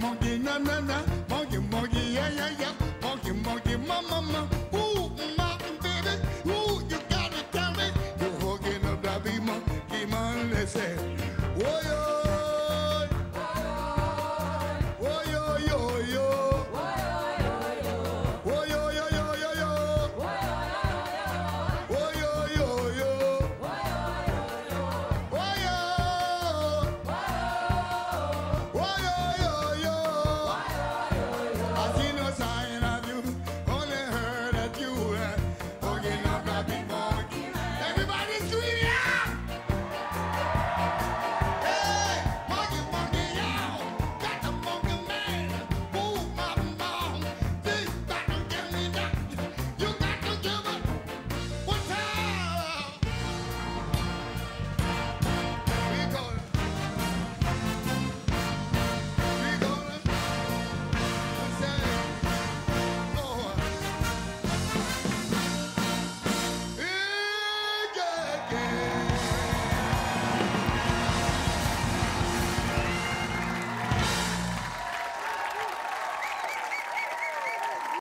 monkey, na na na, monkey, monkey, yeah yeah yeah, monkey, monkey, ma ma ma.